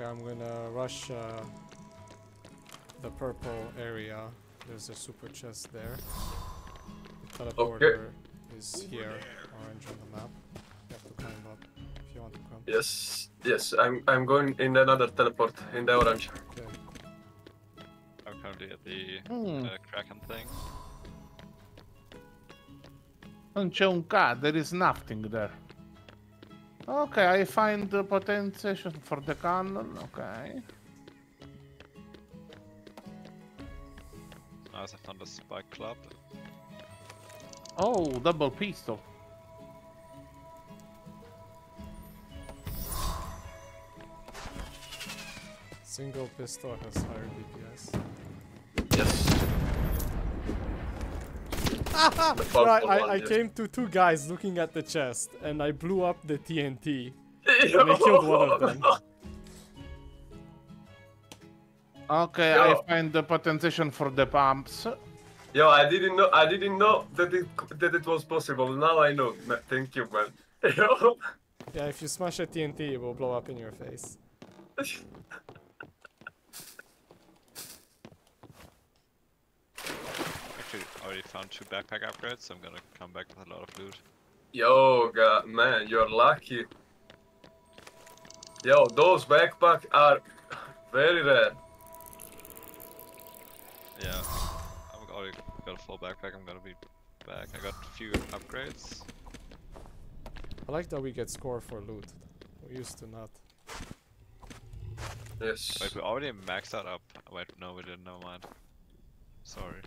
Yeah, I'm gonna rush uh, the purple area. There's a super chest there. The teleporter is here, orange on the map. You have to climb up if you want to come. Yes, yes. I'm I'm going in another teleport in the orange. Okay. I'm currently at the Hmm. uh, Kraken thing. Non c'è un K, there is nothing there. Okay, I find the potentiation for the cannon, okay. Nice, I found a spike club. Oh, double pistol. Single pistol has higher DPS. Yes. The I, I, I came to two guys looking at the chest and I blew up the TNT. And I killed one of them. Okay, Yo. I find the potentiation for the pumps. Yo, I didn't know. I didn't know that it that it was possible. Now I know. Thank you, man. Yo. Yeah, if you smash a TNT, it will blow up in your face. Actually, already found two backpack upgrades, so I'm gonna come back with a lot of loot. Yo, God, man, you're lucky. Yo, those backpack are very rare. Yeah, I've already got a full backpack. I'm gonna be back. I got a few upgrades. I like that we get score for loot. We used to not. Yes. Wait, we already maxed that up. Wait, no, we didn't. Never mind. Sorry.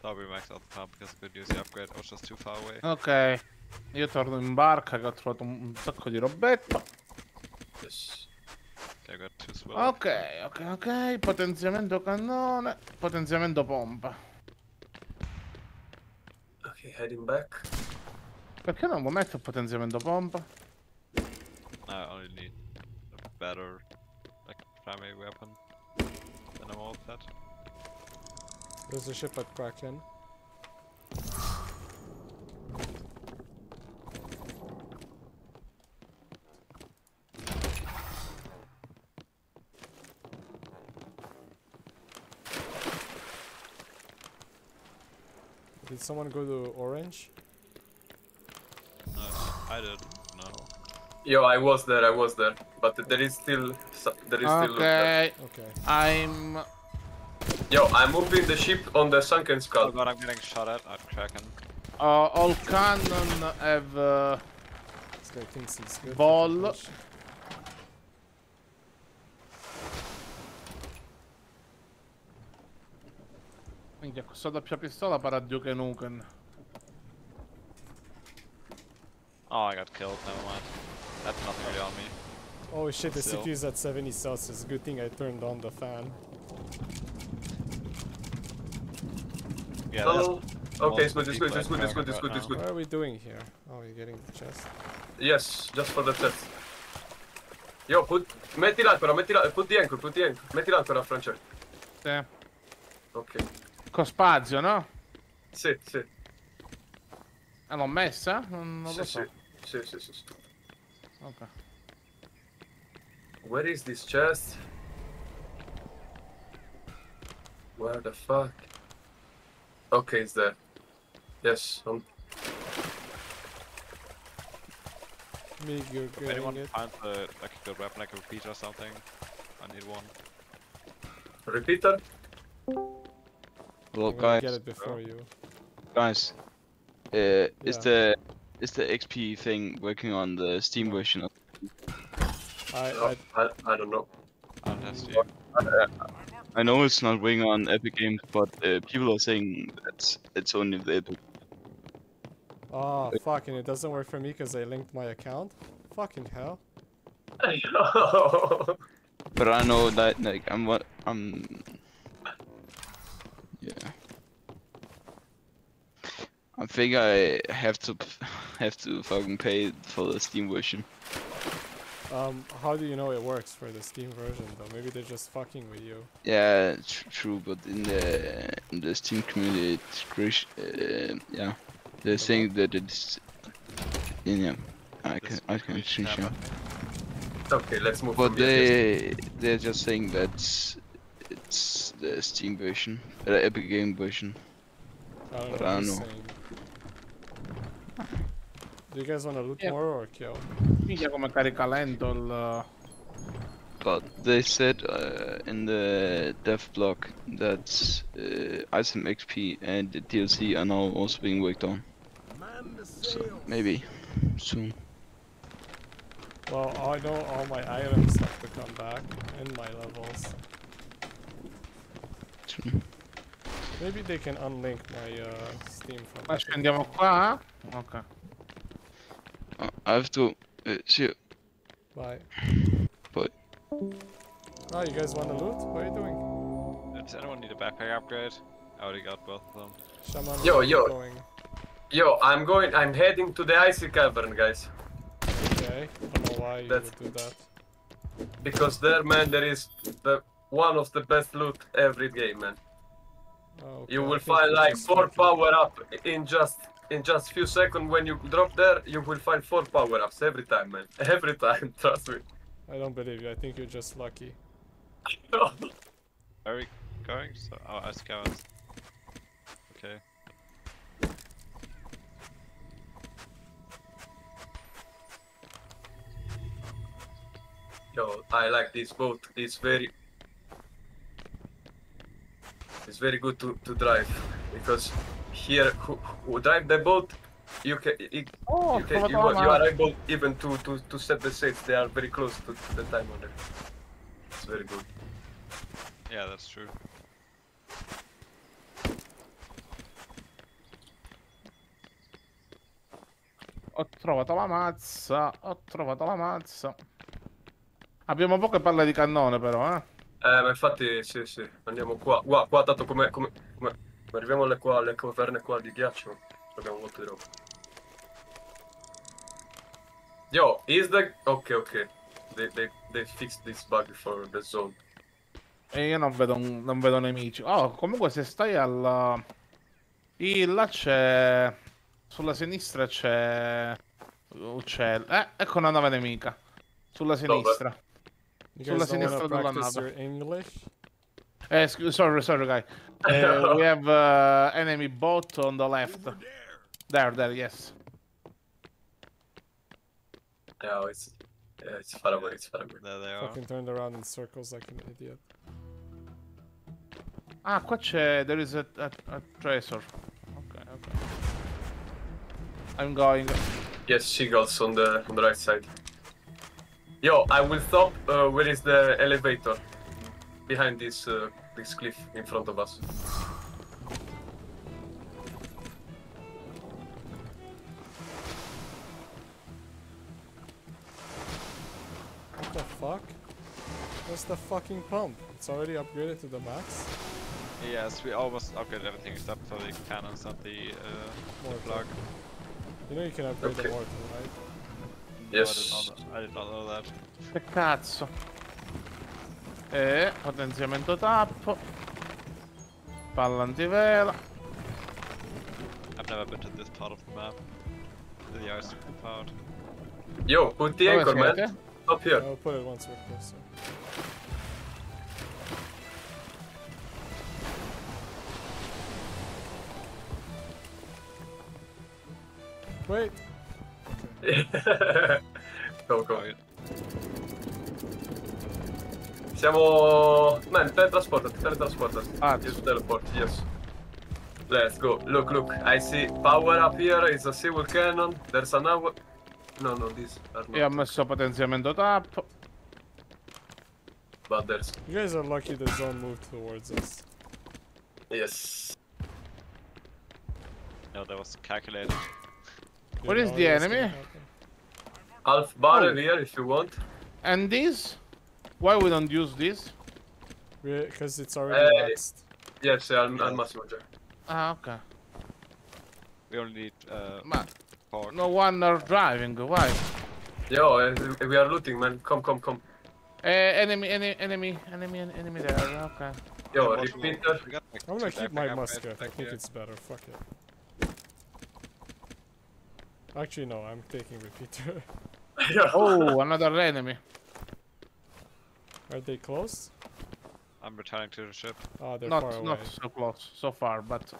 Thought we maxed out the pump because I could use the upgrade. I was just too far away. Ok, io torno in barca che ho trovato un un sacco di robetta. yes. Okay, I got two swell. Ok, ok, ok. Potenziamento cannone, potenziamento pompa. Okay, heading back. Perché non lo metto il potenziamento pompa? I only need a better, like, primary weapon. Then I'm all set. There's a ship at Kraken. Did someone go to orange? No, I did. No. Yo, I was there. I was there. But there is still. so- There is still. Ok, Okay. I'm... Yo, I'm moving the ship on the sunken skull. Oh skull. god, I'm getting shot at at Kraken. Uh, all cannon have... uh, This guy thinks he's good. Ball. Minchia, questa doppia pistola para Duke Nukem. Oh, I got killed. Never mind. That's nothing really on me. Oh shit, the Still. CPU is at 70 Celsius. Good thing I turned on the fan. Yeah, Oh, okay, it's multiple good, it's good, people it's good, at it's good, it's Kraken good, right it's good. What are we doing here? Oh, you're getting the chest. Yes, just for the chest. Yo, put. Metti l'ancora, metti la, put the anchor, put the anchor. Metti l'ancora, Francesco. Sì. Ok. Con spazio, no? Sì, sì. Ah, l'ho messa? Non, non Sì, lo so. sì. Sì, sì, sì, sì. Ok. Where is this chest? Where the fuck? Okay, it's there. Yes. Um, Me, you're If getting anyone it. finds a, like a good weapon, like a repeater or something, I need one. repeater? Well, I'm guys, get it before you. guys, uh, is the is the XP thing working on the Steam version? Of I, I, I, I don't know. I'll test you. I know it's not working on Epic Games, but uh, people are saying that it's only the Epic. oh fuck, and it doesn't work for me because I linked my account. Fucking hell. But I know that like I'm what I'm. Yeah. I think I have to have to fucking pay for the Steam version. Um, how do you know it works for the Steam version though? Maybe they're just fucking with you. Yeah, tr- true, but in the in the Steam community, it's great. Uh, yeah, they're saying that it's. Yeah, I can I can Screen screenshot. snapper. Okay, let's move But from here. they they're just saying that it's the Steam version, the Epic Game version. I don't But know. I don't know. saying. Do you guys want to loot Yeah. more or kill? Minchia come carica lento il... But they said uh, in the dev blog that uh, item XP and the DLC are now also being worked on. So maybe soon. Well, I know all my items have to come back in my levels. soon. Maybe they can unlink my uh, Steam from. Ma scendiamo qua? Ok. Uh, I have to uh, see. Bye. Bye. Oh, you guys want to loot? What are you doing? Does anyone need a backpack upgrade? I already got both of them. Shaman, Yo, where are you yo. going? Yo, I'm going. I'm heading to the icy cavern, guys. Okay, I don't know why you That's- would do that. Because there, man, there is the one of the best loot every game, man. Oh, You okay, I will find like four power up in just in just few seconds when you drop there. You will find four power ups every time, man. Every time, trust me. I don't believe you. I think you're just lucky. Are we going? So, oh, I scouted. Okay. Yo, I like this boat. It's very, it's very good to, to drive because here, who, who drive the boat, you can, it, Oh, you, can, you, you are able even to, to, to set the sails. They are very close to, to the time on it. It's very good. Yeah, that's true. Ho trovato la mazza, ho trovato la mazza. Abbiamo poche palle di cannone però, eh. Eh, ma infatti, sì, sì, andiamo qua. Qua, qua tanto come, come, come come arriviamo alle, qua, alle caverne qua di ghiaccio, abbiamo molto di roba. Yo, is the... Ok, ok. They, they, they fixed this bug for the zone. E io non vedo, un- non vedo nemici. Oh, comunque se stai al... Lì là c'è... Sulla sinistra c'è... Uccello. Eh, ecco una nave nemica. Sulla sinistra. Sulla sinistra della nave. Eh, sorry, sorry, guy. Uh, we have uh, enemy boat on the left. There, there, yes. Yeah, it's, yeah, it's far away, it's far away. There they are. Fucking turned around in circles like an idiot. Ah, qua c'è... There is a, a, a treasure. Ok, ok. I'm going. Yes, seagulls on the on the right side. Yo, I will stop. Uh, where is the elevator? Behind this uh, this cliff in front of us. What the fuck? Where's the fucking pump? It's already upgraded to the max? Yes, we almost upgraded everything except for the cannons and the, uh, the plug. You know you can upgrade Okay. the mortar, right? No, Yes. I, did not, I did not know that. Che cazzo? E potenziamento tappo. Palla antivela. I've never been to this part of the map. The ice part. Yo, put the Dove anchor, man. Up here. I'll put it once we're closer. Wait! go, go. Yeah. Siamo... Man, teletrasportati, teletrasportati. Ah, Use teleport, yes. Let's go. Look, look. I see power up here. It's a civil cannon. There's another... No, no, these are Io ho not. messo potenziamento tappo. But there's... You guys are lucky the zone moved towards us. Yes. No, that was calculated. You What is the enemy? Half barrel Oh. here if you want. And this? Why we don't use this? Because it's already Hey. maxed. Yes, I'll, I'm Yes. massimo già. Ah, ok. We only need, uh, Ma four. no one are driving, why? Yo, uh, we are looting, man. Come, come, come. Eh, enemy, enemy, enemy, enemy, enemy there, ok. Yo, Yeah, repeater. we got, like, I'm gonna keep my backpack musket. I think it's better. Fuck it. Actually, no. I'm taking repeater. Oh, another enemy. Are they close? I'm returning to the ship. Oh, they're not far away. not so close so far, but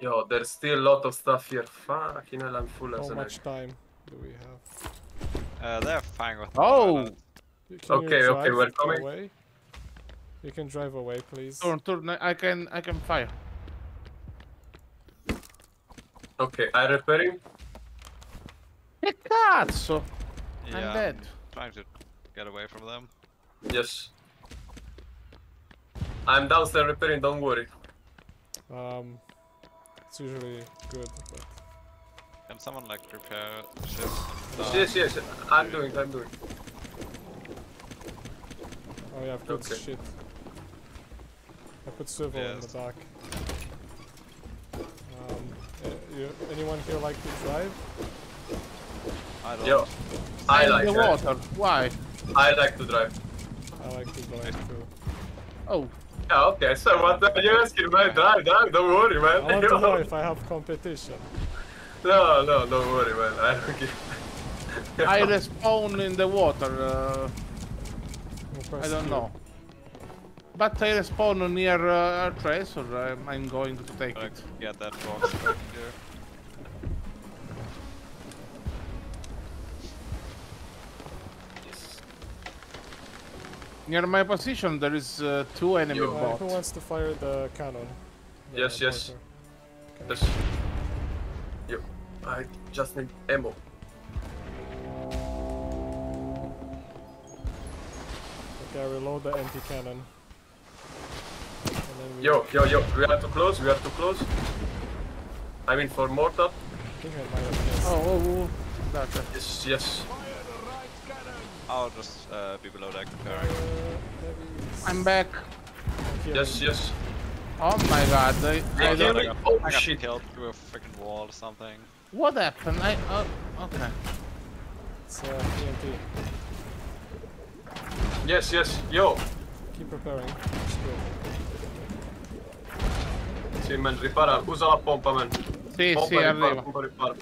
Yo, there's still a lot of stuff here. Fucking hell, I'm full as How an egg. much time do we have? Uh, they're fine with Oh! You- Can Okay, okay, we're coming. Away? You can drive away, please. turn turn. I can I can fire. Okay, I'm repairing. Che cazzo! yeah, I'm dead. trying to get away from them. Yes. I'm downstairs repairing, don't worry. Um, it's usually good, but Can someone like repair the ship? And, uh, Yes, yes, I'm doing, I'm doing. oh, you have good Okay. shit. I put swivel in the back. Um, uh, you, anyone here like to drive? I don't. Yo, I like the that. water. Why? I like to drive. I like to drive too. Oh, Yeah, okay, so what the you asking, man? Drive, drive, don't worry, man. I man. want to know if I have competition. No, no, don't worry, man. I don't give. I respawn in the water. Uh, I don't know. But I respawn near uh, a trace, or I'm, I'm going to take Gotta it. get that box back here. Yes. Near my position, there is uh, two enemy Yo. Uh, bots. who wants to fire the cannon? The Yes, yes. mortar. Yes. Yo, I just need ammo. Okay, I reload the anti-cannon. And then we- Yo, yo, yo, we are too close, we are too close. I mean for mortar. I think I might have. Oh, oh, oh. Gotcha. Yes, yes. I'll just uh, be below deck Uh, I'm back. Yes, yes. Oh my god. I, I Oh, don't... I me- got, oh, I got shit. killed through a freaking wall or something. What happened? I... Oh, okay. It's uh, TNT. Yes, yes. Yo, Keep preparing. It's good. sì, man, ripara, usa la pompa, man. Sì, Pompa, sì, ripara, arrivo. pompa, ripara.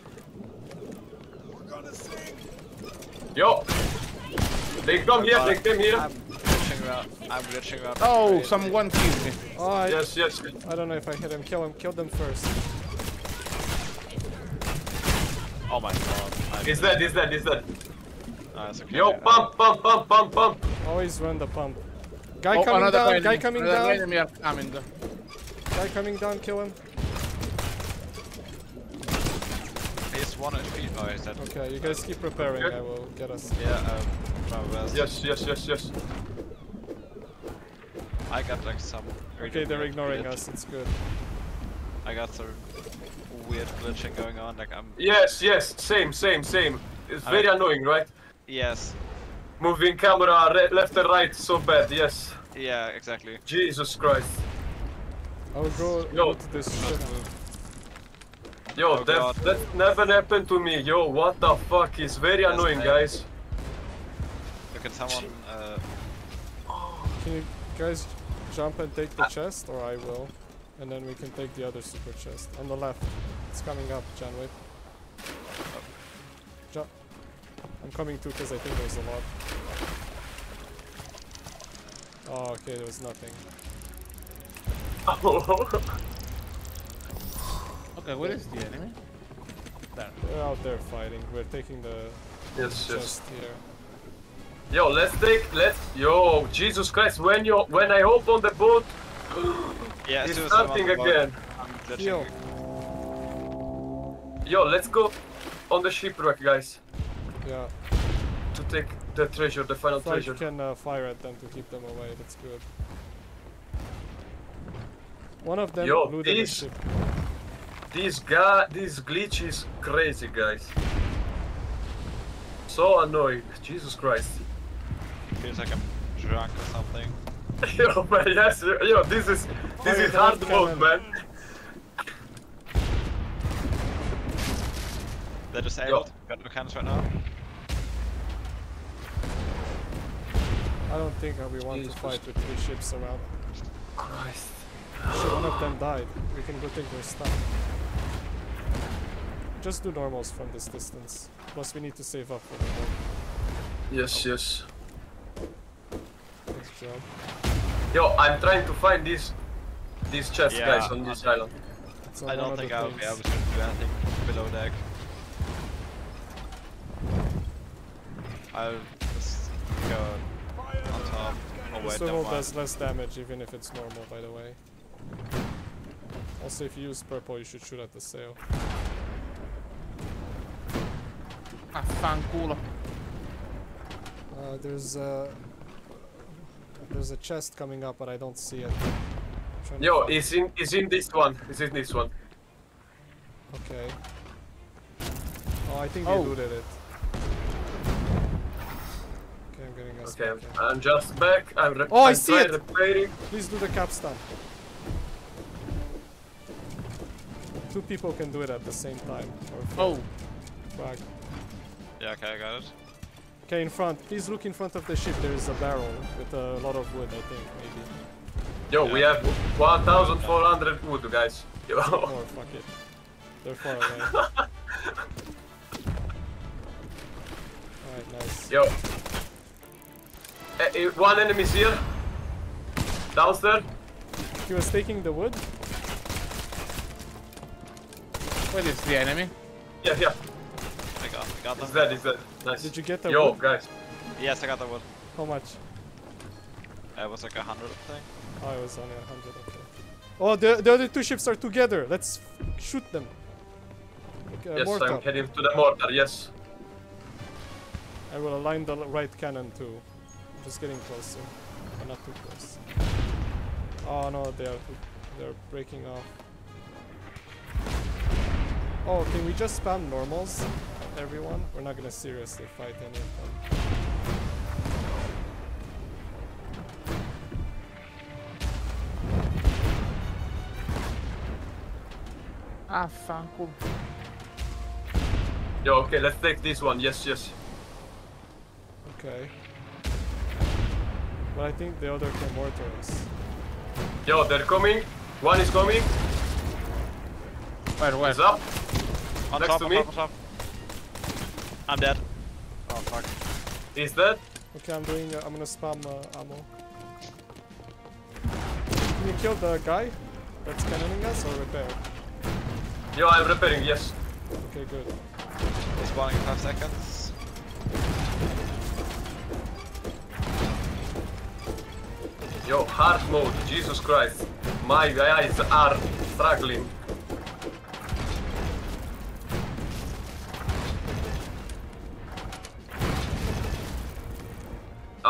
Yo! They come here, they came here. I'm glitching around. I'm glitching around. Oh, Crazy. someone killed me. Oh, I, Yes, yes. I don't know if I hit him. Kill him. Kill them first. Oh my god. I He's dead, he's dead, he's dead. Ah, nice, okay. Yo, pump, pump, pump, pump, pump. Always run the pump. Guy Oh, coming down. Guy coming another down. enemy are coming. Guy coming down. Kill him. He's one HP. Oh, he's dead. Okay, you guys keep preparing. Okay. I will get us. Yeah, um, try. Yes, yes, yes, yes. I got like some. Okay, they're ignoring glitch. us. It's good. I got some weird glitching going on. Like I'm. Yes, yes, same, same, same. It's I- very annoying, right? Yes. Moving camera re- left and right, so bad, yes. Yeah, exactly. Jesus Christ. I will go, Yo. go to this ship. Yo, Oh, that, God. that never happened to me. Yo, what the fuck? It's very That's annoying, bad. guys. Look at someone. Uh, Can you guys jump and take the chest, or I will, and then we can take the other super chest on the left. It's coming up, John. Wait. Jump. I'm coming too because I think there's a lot. Oh, okay. There was nothing. Okay, where is the enemy? There. They're out there fighting. We're taking the yes, yes. here. Yo, let's take, let's, yo, Jesus Christ, when you, when I open the boat, yeah, it's soon as I'm on starting again. I'm glitching. Heal. Yo, let's go on the shipwreck, guys, Yeah. to take the treasure, the final Flight treasure. can uh, fire at them to keep them away. That's good. One of them Yo, looted the this- ship. This guy, this glitch is crazy, guys. So annoying, Jesus Christ. Feels like I'm drunk or something. Yo, man, yes, yo, this is, this Fire is hard left mode, man. cannon. They're disabled. Got no cannons right now. I don't think we want Jesus. to fight with three ships around. Christ. Shit, one of them died. We can go take their stuff. Just do normals from this distance. Plus, we need to save up for the boat. Yes, yes. Nice job. Yo, I'm trying to find these these chests, Yeah, guys, on this island. I don't think the I'll be able to do anything below deck. I'll just go on top. Oh The wait, swivel never does less damage even if it's normal, by the way. Also, if you use purple, you should shoot at the sail. Affanculo. Uh, there's a there's a chest coming up, but I don't see it. Yo, find- is in is in this one. Is in this one. Okay. Oh, I think Oh. they looted it. Okay, I'm getting us Okay, back in. I'm just back. I'm re- Oh, I I'm see it! repairing. Please do the capstan. Two people can do it at the same time. Or Oh, frag. Yeah, okay, I got it. Okay, in front. Please look in front of the ship. There is a barrel with a lot of wood, I think, maybe. Yo, we have 1,400 wood, guys. Yo. Or fuck it. They're far away. Alright, nice. Yo. Eh, eh, one enemy's here. Downstairs. He was taking the wood. Where is the enemy? Yeah, yeah. I got, I got He's them. dead, he's dead. Nice. Did you get the Yo, wood? guys. Yes, I got the wood. How much? Uh, It was like a hundred thing. Oh, it was only a hundred. Okay. Oh, the the other two ships are together. Let's shoot them. Okay, yes, mortar. I'm heading to the mortar, yes. I will align the right cannon too. I'm just getting closer, but not too close. Oh no, they are they're breaking off. Oh, can we just spam normals, everyone? We're not gonna seriously fight any of them. Ah, Affanculo. Yo, okay, let's take this one. Yes, yes. Okay. But I think the other can mortar us. Yo, they're coming. One is coming. Where, where? He's up. On Next top, to on me. top, on top. I'm dead. Oh fuck. He's dead. Okay, I'm doing. Uh, I'm gonna spam uh, ammo. Can you kill the guy that's cannoning us or repair? Yo, I'm repairing, yes. Okay, good. Spawning in five seconds. Yo, hard mode. Jesus Christ. My eyes are struggling.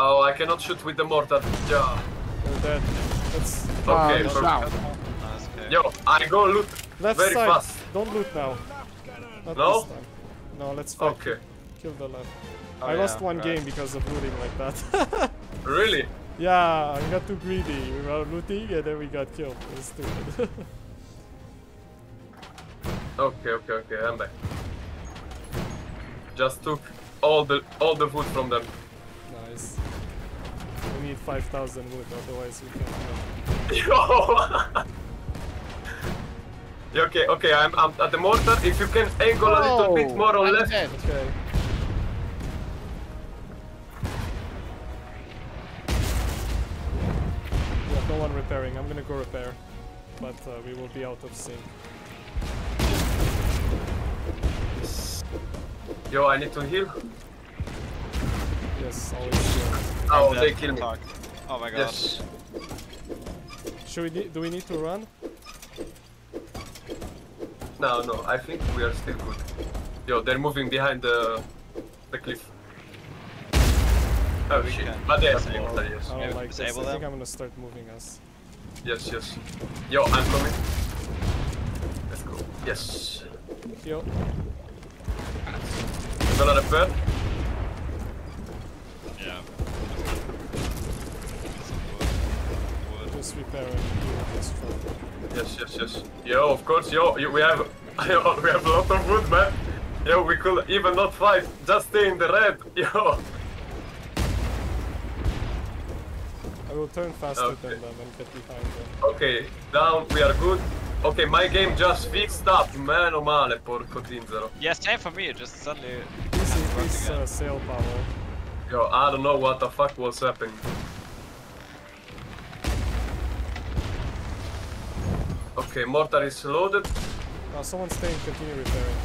Oh, I cannot shoot with the mortar. Yeah. They're dead. Let's Ah, Okay, he's perfect. down. Okay. Yo, I go loot left very side. fast. Don't loot now. Not No? this time. No, let's fight. Okay. Kill the left. Oh, I lost one right. game because of looting like that. Really? yeah, I got too greedy. We were looting and then we got killed. It was stupid. Okay, okay, okay. I'm back. Just took all the all the food from them. Nice. We need 5,000 wood, otherwise we can't kill. Yo. Okay, okay. I'm, I'm at the mortar. If you can angle a little bit Oh, more on I'm left. dead. Okay. Yeah, no one repairing. I'm gonna go repair. But uh, we will be out of sync. Yo, I need to heal. Yes, always heal. Oh, uh, they dead. kill me. Fuck. Oh my god. Yes. Should we? ne- Do we need to run? No, no. I think we are still good. Yo, they're moving behind the the cliff. Oh We shit! can But they oh, have disable mortar, them. yes. I Yeah, don't like this. I think. I'm gonna start moving us. Yes, yes. Yo, I'm coming. Let's go. Yes. Yo, Gonna repair. Just repairing. Do this truck. Yes, yes, yes. Yo, of course, yo, yo we have, yo, we have a lot of wood, man. Yo, we could even not fight, just stay in the red. Yo, I will turn faster Okay. than them and get behind them. Ok, down, we are good. Ok, my game just fixed up. Meno male, porco Tinzero. Yeah, same for me. Just suddenly. Please worked increase uh, sail power. Yo, I don't know what the fuck was happening. Okay, mortar is loaded. Uh, someone stay and continue repairing.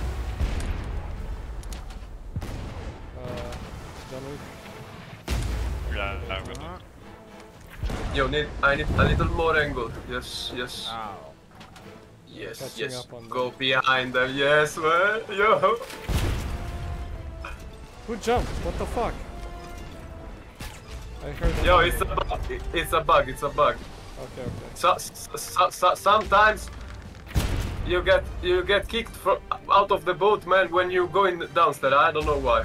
Uh, done with? Yeah, I'm good. Yo, need I need a little more angle. Yes, yes, Ow. yes, Catching yes. up on Go behind them. Yes, man. Yo. Who jumped? What the fuck? I heard. Yo, that. it's a bug. It's a bug. It's a bug. Okay, okay. So, so, so, sometimes you get you get kicked fro out of the boat, man, when you're going downstairs. I don't know why.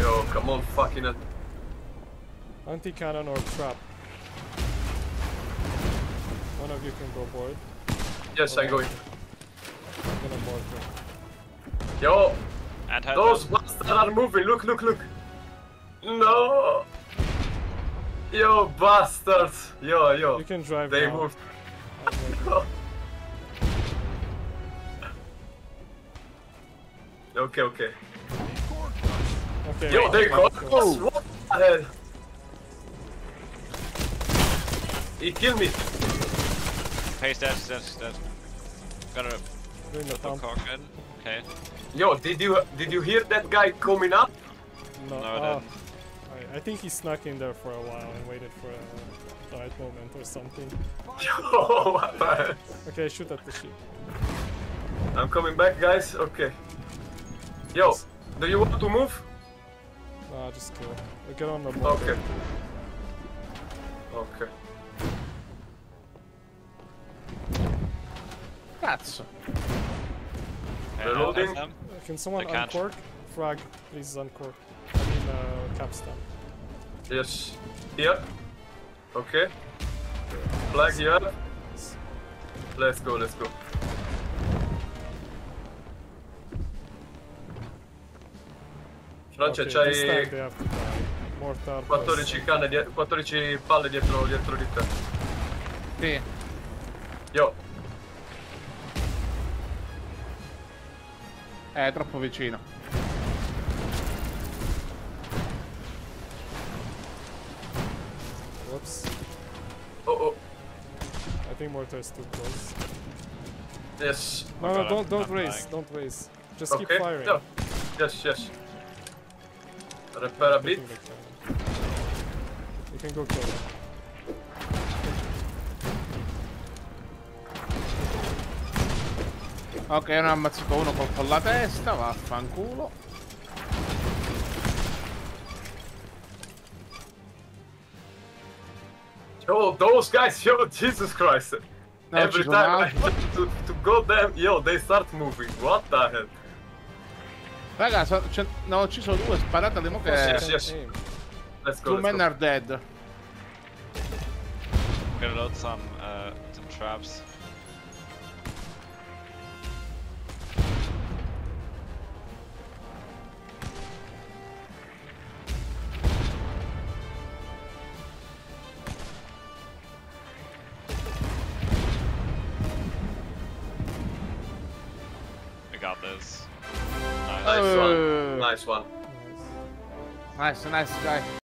Yo, come on, fucking it. Anti-cannon or trap. One of you can go board. Yes, I'm going. I'm gonna mortar. Yo, those down. bastards are moving. Look, look, look. No. Yo, bastards. Yo, yo. You can drive They now. moved. I'm okay, okay. Okay. Yo, wait, they got go. us. What the hell? He killed me. Okay, he's dead, he's dead, he's dead. Gotta Doing the pump. Okay. Yo, did you did you hear that guy coming up? No, No, I ah, didn't. I, I think he snuck in there for a while and waited for a right moment or something. Yo, what the? Okay, shoot at the ship. I'm coming back, guys. Okay. Yo, do you want to move? Nah, just kill. Uh, Get on the board. Okay. Okay. Cazzo. Okay, Reloading. head. Uh, Can someone uncork? Frag, please uncork. I mean, uh, capstan. Yes. Here. Okay. Flag here. Let's go, let's go. Francia, okay, c'hai they have to die. Mortar. 14 canne, die- 14 palle dietro, dietro di te. Sì. Yo, È troppo vicino. Think mortar is too close. yes. No, Oh no, God, don't, don't I'm raise, dying. don't raise. Just Okay. keep firing. Yeah. Yes, yes. Repair a bit. You can go kill them. Ok, ne ho ammazzato uno colpo alla testa, vaffanculo. Yo, those guys, yo, Jesus Christ. No, Every time I altri. try to, to go them, yo, they start moving. What the hell? Raga, so, c'è- ne ho ucciso due, sparate alle mo che... Yes, Can't yes. Let's go, Two let's men go. are dead. I'm gonna load some, uh, some traps. Nice. Nice Uh.